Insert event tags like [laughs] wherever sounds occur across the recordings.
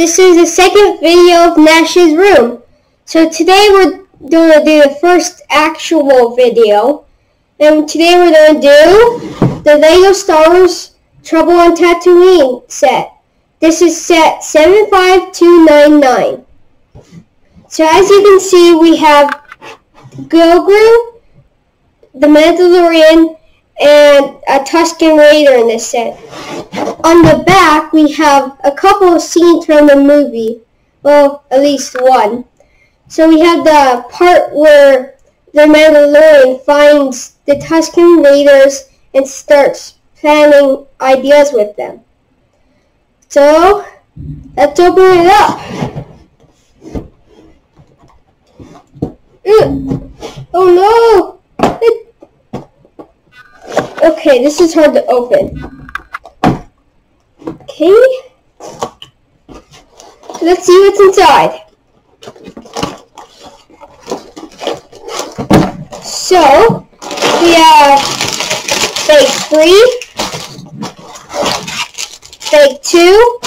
This is the second video of Nash's room. So today we're going to do the first actual video. And today we're going to do the LEGO Star Wars Trouble on Tatooine set. This is set 75299. So as you can see, we have Grogu, the Mandalorian, and a Tusken Raider in this set. On the back, we have a couple of scenes from the movie. Well, at least one. So we have the part where the Mandalorian finds the Tusken Raiders and starts planning ideas with them. So, let's open it up. Mm. Oh no! Okay, this is hard to open. Okay. Let's see what's inside. So, we have fake 3, fake 2,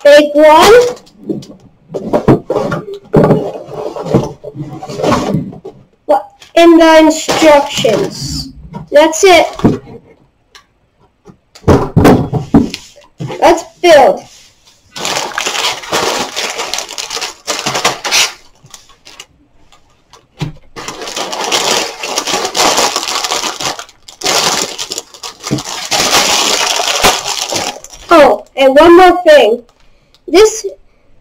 fake 1, in the instructions. That's it. Let's build. Oh, and one more thing. This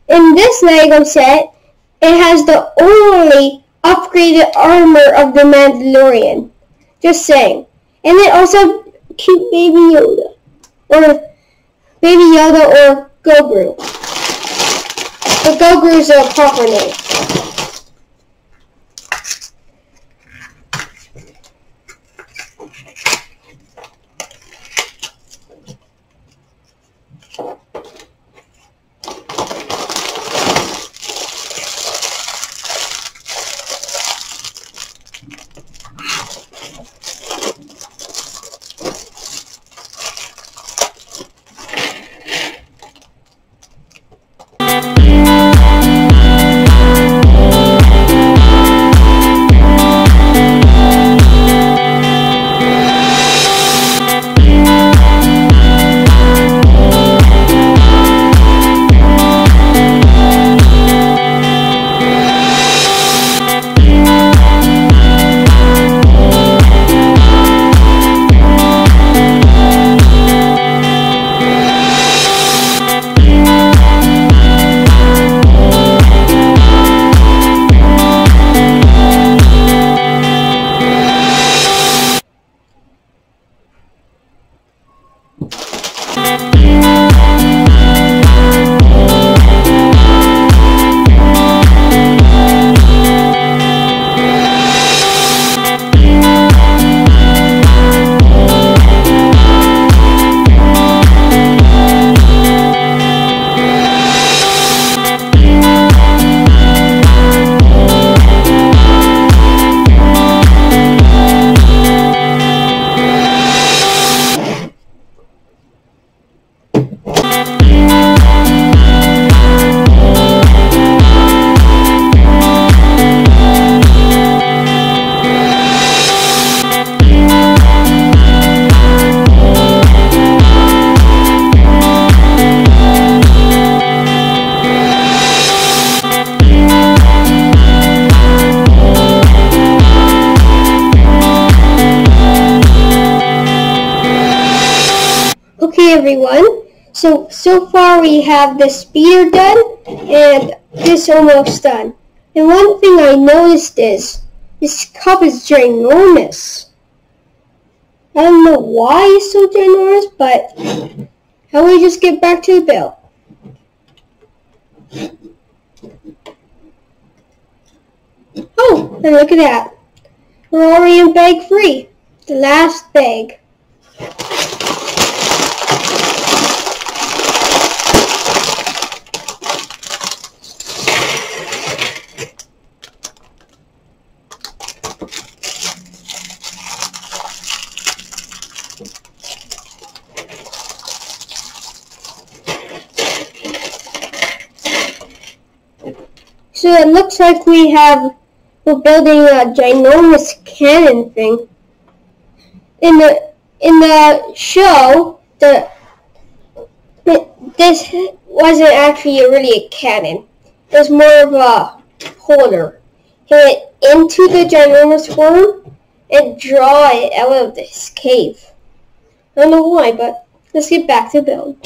in this Lego set, it has the only upgraded armor of the Mandalorian. Just saying. And then also cute baby Yoda. Or baby Yoda or Grogu. But Grogu's a proper name. Everyone, so so far we have the speeder done and this almost done. And one thing I noticed is this cup is ginormous. I don't know why it's so ginormous, but how we just get back to the bill? Oh, and look at that. We're already in bag three, the last bag. So it looks like we have, we're building a ginormous cannon thing. In the, in the show, the, this wasn't actually really a cannon. It was more of a holder. Hit it into the ginormous worm and draw it out of this cave. I don't know why, but let's get back to build.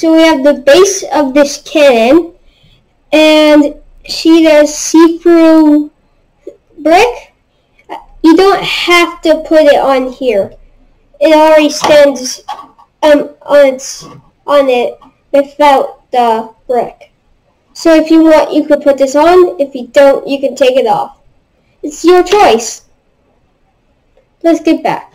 So we have the base of this cannon and see the see-through brick? You don't have to put it on here. It already stands um, on, its, on it without the brick. So if you want, you could put this on. If you don't, you can take it off. It's your choice. Let's get back.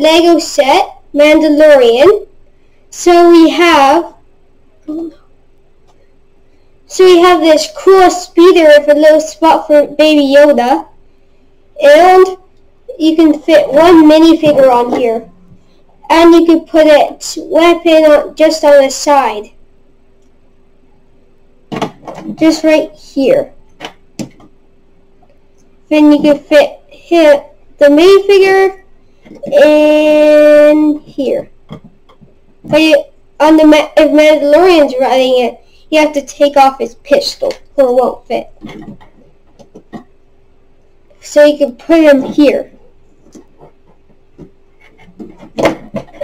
Lego set, Mandalorian. So we have, so we have this cool speeder with a little spot for Baby Yoda. And you can fit one minifigure on here. And you can put its weapon on, just on the side. Just right here. Then you can fit hit the minifigure in here. But you, on the if Mandalorian's riding it, you have to take off his pistol, or it won't fit. So you can put him here.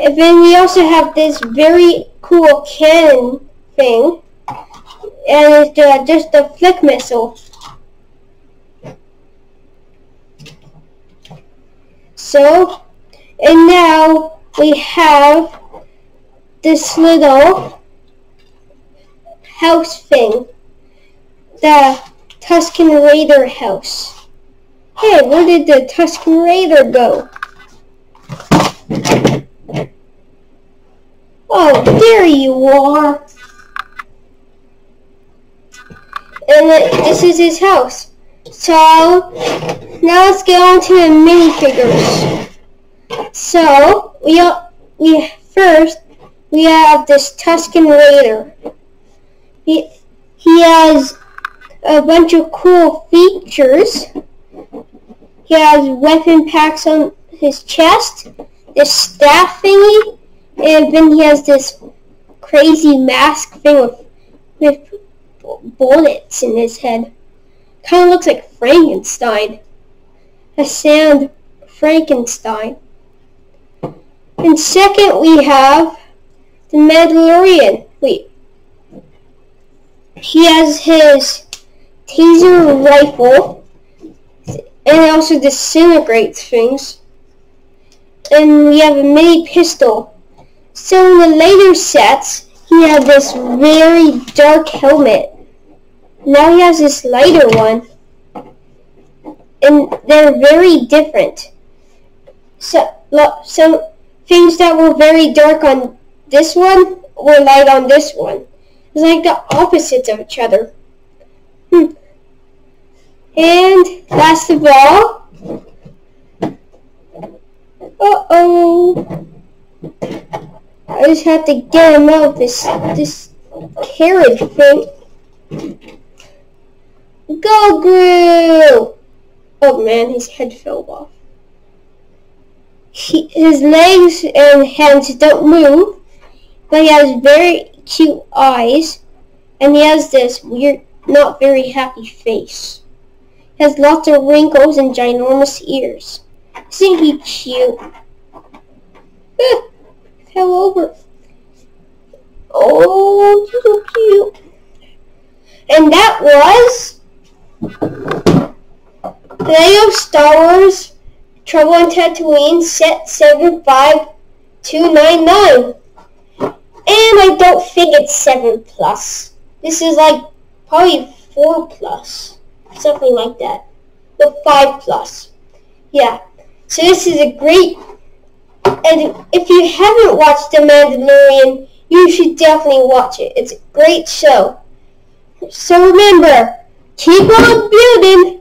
And then we also have this very cool cannon thing, and it's uh, just a flick missile. So, and now we have this little house thing. The Tusken Raider house. Hey, where did the Tusken Raider go? Oh, there you are. And this is his house. So, now let's get on to the minifigures. So we we first we have this Tusken Raider. He he has a bunch of cool features. He has weapon packs on his chest, this staff thingy, and then he has this crazy mask thing with, with bullets in his head. Kind of looks like Frankenstein. A sand Frankenstein. And second, we have the Mandalorian. Wait. He has his taser rifle and also disintegrates things. And we have a mini pistol. So in the later sets, he had this very dark helmet. Now he has this lighter one. And they're very different. So, so things that were very dark on this one were light on this one. It's like the opposites of each other. Hmm. And last of all, uh-oh, I just have to get him out of this, this carriage thing. Go, Gru! Oh man, his head fell he, his legs and hands don't move, but he has very cute eyes, and he has this weird, not very happy face. has lots of wrinkles and ginormous ears. Isn't he cute? [laughs] Fell over. Oh, so cute. And that was Lego Star Wars Trouble in Tatooine set 75299. And I don't think it's 7 plus. This is like probably 4 plus. Something like that. The 5 plus. Yeah. So this is a great... And if you haven't watched The Mandalorian, you should definitely watch it. It's a great show. So remember, keep on building